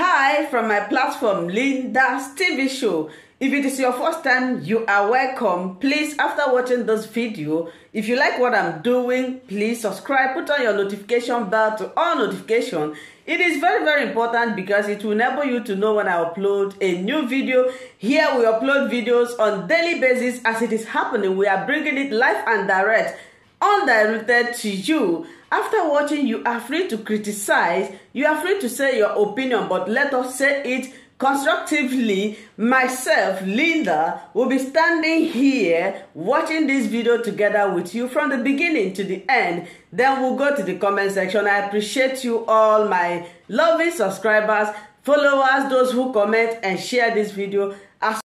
Hi from my platform Linda's TV show. If it is your first time, you are welcome. Please, after watching this video, if you like what I'm doing, please subscribe, put on your notification bell to all notification. It is very, very important because it will enable you to know when I upload a new video. Here we upload videos on daily basis as it is happening. We are bringing it live and direct, undirected to you. After watching, you are free to criticize, you are free to say your opinion, but let us say it constructively. Myself Lynda will be standing here watching this video together with you from the beginning to the end. Then we'll go to the comment section. I appreciate you all my loving subscribers followers those who comment and share this video. As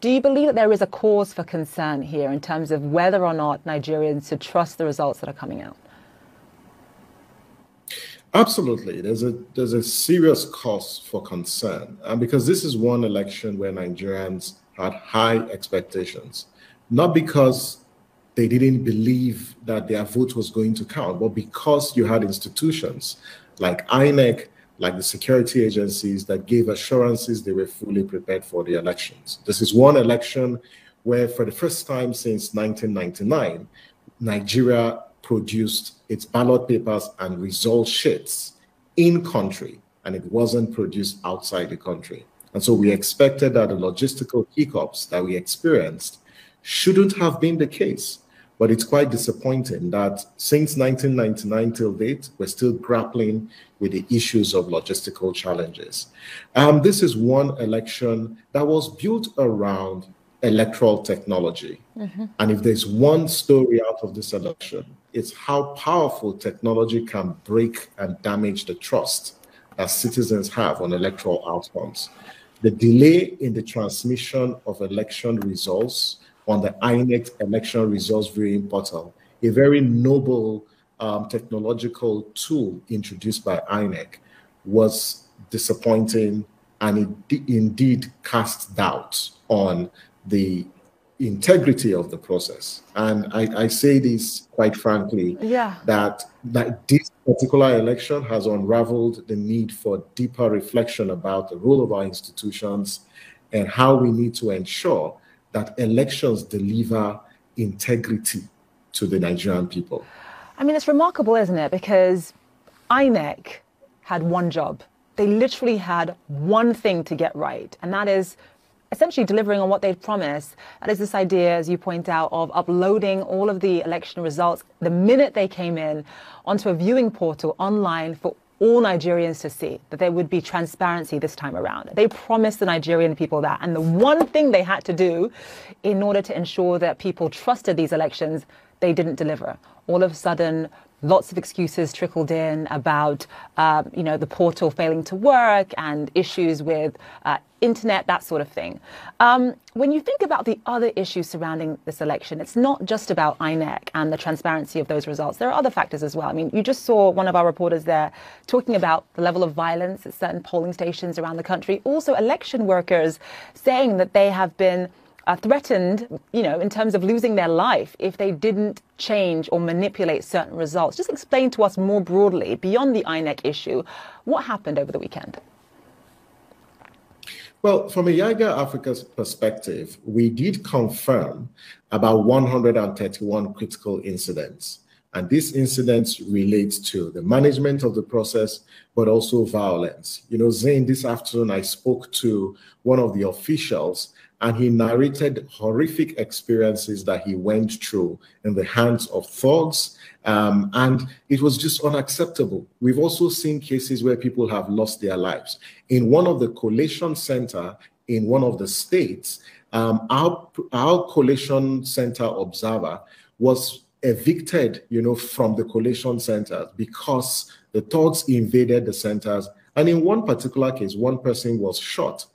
do you believe that there is a cause for concern here in terms of whether or not Nigerians should trust the results that are coming out? Absolutely, there's a there's a serious cause for concern, and because this is one election where Nigerians had high expectations, not because they didn't believe that their vote was going to count, but because you had institutions like INEC, like the security agencies that gave assurances they were fully prepared for the elections. This is one election where, for the first time since 1999, Nigeria produced its ballot papers and result sheets in country, and it wasn't produced outside the country. And so we expected that the logistical hiccups that we experienced shouldn't have been the case. But it's quite disappointing that since 1999 till date, we're still grappling with the issues of logistical challenges. Um, this is one election that was built around electoral technology. Mm-hmm. And if there's one story out of this election, it's how powerful technology can break and damage the trust that citizens have on electoral outcomes. The delay in the transmission of election results on the INEC election results viewing portal, a very noble um, technological tool introduced by INEC, was disappointing and it indeed cast doubt on the integrity of the process. And I, I, say this quite frankly, yeah. that that this particular election has unraveled the need for deeper reflection about the role of our institutions and how we need to ensure that elections deliver integrity to the Nigerian people. I mean, it's remarkable, isn't it? Because INEC had one job. They literally had one thing to get right, and that is essentially delivering on what they'd promised. That is this idea, as you point out, of uploading all of the election results the minute they came in onto a viewing portal online for all Nigerians to see, that there would be transparency this time around. They promised the Nigerian people that. And the one thing they had to do in order to ensure that people trusted these elections, they didn't deliver. All of a sudden, lots of excuses trickled in about, uh, you know, the portal failing to work and issues with uh, internet, that sort of thing. Um, when you think about the other issues surrounding this election, it's not just about INEC and the transparency of those results. There are other factors as well. I mean, you just saw one of our reporters there talking about the level of violence at certain polling stations around the country. Also, election workers saying that they have been threatened, you know, in terms of losing their life if they didn't change or manipulate certain results. Just explain to us more broadly, beyond the INEC issue, what happened over the weekend. Well, from a Yiaga Africa's perspective, we did confirm about 131 critical incidents. And these incidents relate to the management of the process, but also violence. You know, Zain, this afternoon I spoke to one of the officials and he narrated horrific experiences that he went through in the hands of thugs. Um, and it was just unacceptable. We've also seen cases where people have lost their lives. In one of the collation center in one of the states, um, our, our collation center observer was evicted, you know, from the collation centers because the thugs invaded the centers. And in one particular case, one person was shot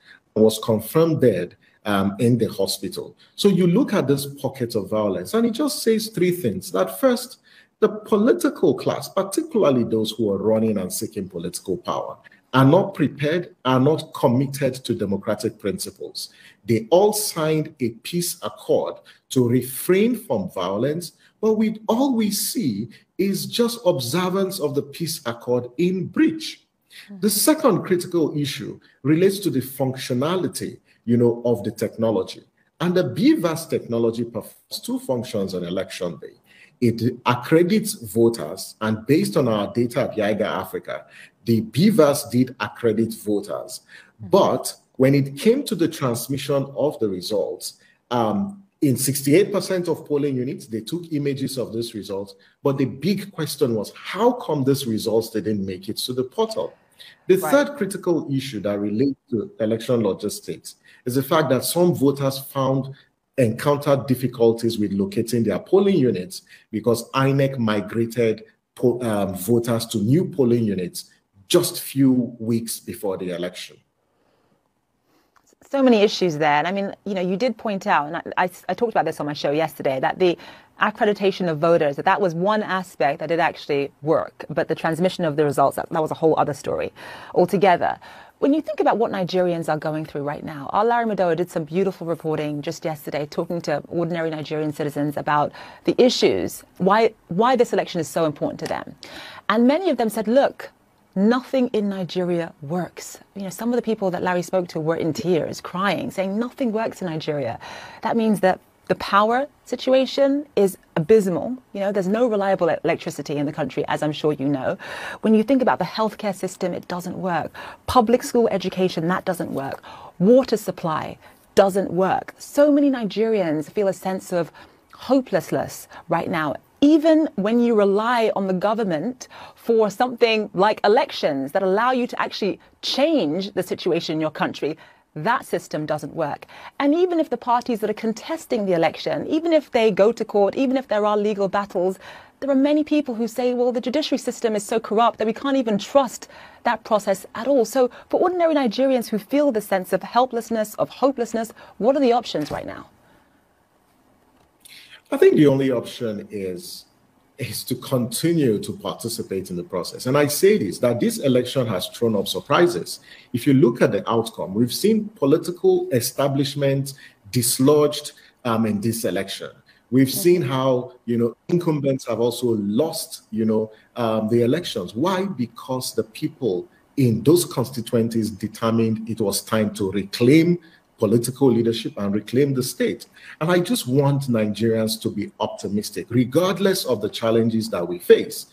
was confirmed dead um, in the hospital. So you look at this pocket of violence, and it just says three things. That first, the political class, particularly those who are running and seeking political power, are not prepared, are not committed to democratic principles. They all signed a peace accord to refrain from violence, but we all we see is just observance of the peace accord in breach. The second critical issue relates to the functionality, you know, of the technology. And the BVAS technology performs two functions on election day. It accredits voters, and based on our data at Yiaga Africa, the BVAS did accredit voters. But when it came to the transmission of the results, um, in 68% of polling units, they took images of these results. But the big question was how come these results didn't make it to the portal? The right. third critical issue that relates to election logistics is the fact that some voters found encountered difficulties with locating their polling units because INEC migrated po- um, voters to new polling units just a few weeks before the election so many issues there. And I mean, you know, you did point out, and I, I, I, talked about this on my show yesterday, that the accreditation of voters, that that was one aspect that did actually work. But the transmission of the results, that, that was a whole other story altogether. When you think about what Nigerians are going through right now, our Larry Madowo did some beautiful reporting just yesterday, talking to ordinary Nigerian citizens about the issues, why, why this election is so important to them. And many of them said, look, nothing in Nigeria works. You know, some of the people that Larry spoke to were in tears, crying, saying nothing works in Nigeria. That means that the power situation is abysmal. You know, there's no reliable electricity in the country, as I'm sure you know. When you think about the healthcare system, it doesn't work. Public school education, that doesn't work. Water supply doesn't work. So many Nigerians feel a sense of hopelessness right now even when you rely on the government for something like elections that allow you to actually change the situation in your country, that system doesn't work. And even if the parties that are contesting the election, even if they go to court, even if there are legal battles, there are many people who say, well, the judiciary system is so corrupt that we can't even trust that process at all. So, for ordinary Nigerians who feel the sense of helplessness, of hopelessness, what are the options right now? I think the only option is is to continue to participate in the process. And I say this that this election has thrown up surprises. If you look at the outcome, we've seen political establishment dislodged um, in this election. We've seen how you know incumbents have also lost you know um, the elections. Why? Because the people in those constituencies determined it was time to reclaim political leadership and reclaim the state. And I just want Nigerians to be optimistic, regardless of the challenges that we face,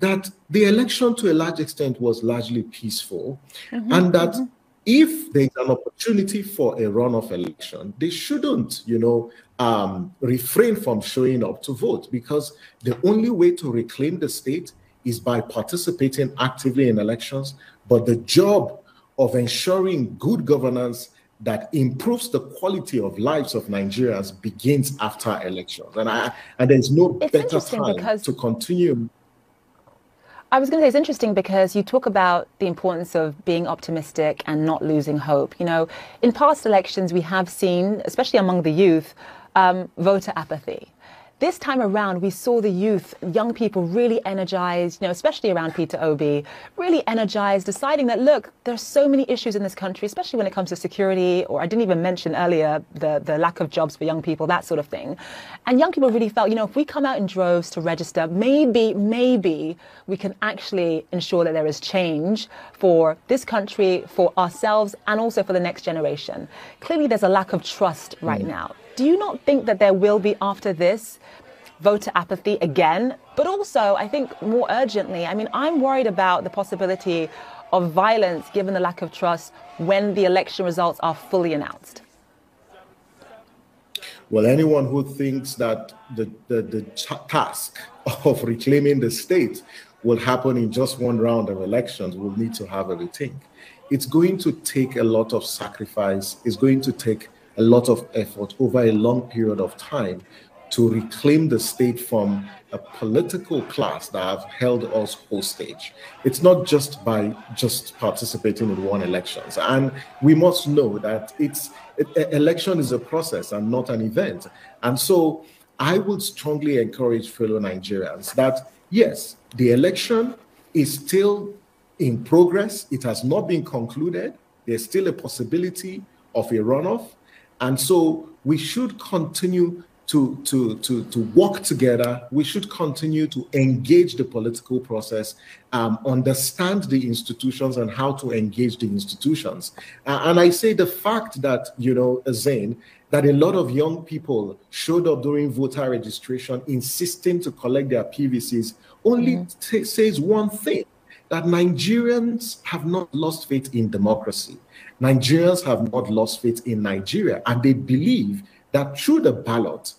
that the election to a large extent was largely peaceful, mm-hmm, and that mm-hmm. if there's an opportunity for a runoff election, they shouldn't, you know, um, refrain from showing up to vote because the only way to reclaim the state is by participating actively in elections. But the job of ensuring good governance that improves the quality of lives of Nigerians begins after elections. And I and there's no it's better time because... to continue. I was going to say it's interesting because you talk about the importance of being optimistic and not losing hope. You know, in past elections, we have seen, especially among the youth, um, voter apathy. This time around, we saw the youth, young people really energized, you know, especially around Peter Obi, really energized, deciding that, look, there's so many issues in this country, especially when it comes to security, or I didn't even mention earlier the, the lack of jobs for young people, that sort of thing. And young people really felt, you know, if we come out in droves to register, maybe, maybe we can actually ensure that there is change for this country, for ourselves, and also for the next generation. Clearly, there's a lack of trust right mm. now. Do you not think that there will be after this voter apathy again? But also, I think more urgently, I mean, I'm worried about the possibility of violence given the lack of trust when the election results are fully announced. Well, anyone who thinks that the, the, the task of reclaiming the state will happen in just one round of elections will need to have a rethink. It's going to take a lot of sacrifice, it's going to take a lot of effort over a long period of time to reclaim the state from a political class that have held us hostage. It's not just by just participating in one elections. And we must know that it's it, election is a process and not an event. And so I would strongly encourage fellow Nigerians that yes, the election is still in progress. It has not been concluded. There's still a possibility of a runoff. And so we should continue to, to, to, to work together. We should continue to engage the political process, um, understand the institutions and how to engage the institutions. Uh, and I say the fact that, you know, Zain, that a lot of young people showed up during voter registration insisting to collect their PVCs only mm. t- says one thing that Nigerians have not lost faith in democracy. Nigerians have not lost faith in Nigeria, and they believe that through the ballot,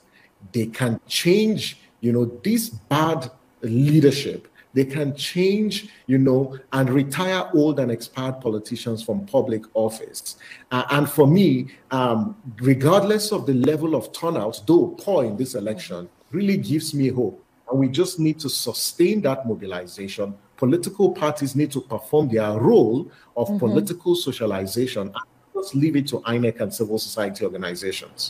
they can change, you know, this bad leadership. They can change, you know, and retire old and expired politicians from public office. Uh, and for me, um, regardless of the level of turnout, though poor in this election, really gives me hope. And we just need to sustain that mobilization. Political parties need to perform their role of mm-hmm. political socialization and just leave it to INEC and civil society organizations.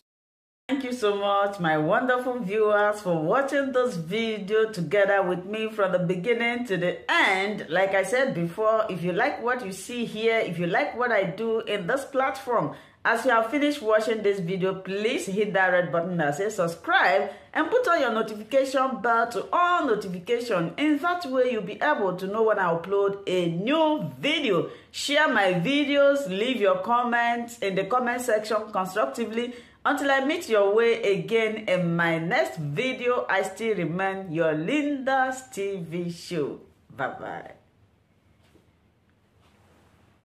Thank you so much, my wonderful viewers, for watching this video together with me from the beginning to the end. Like I said before, if you like what you see here, if you like what I do in this platform, as you have finished watching this video, please hit that red button that says subscribe and put on your notification bell to all notification. In that way, you'll be able to know when I upload a new video. Share my videos, leave your comments in the comment section constructively until I meet your way again in my next video, I still remain your Linda's TV show. Bye-bye.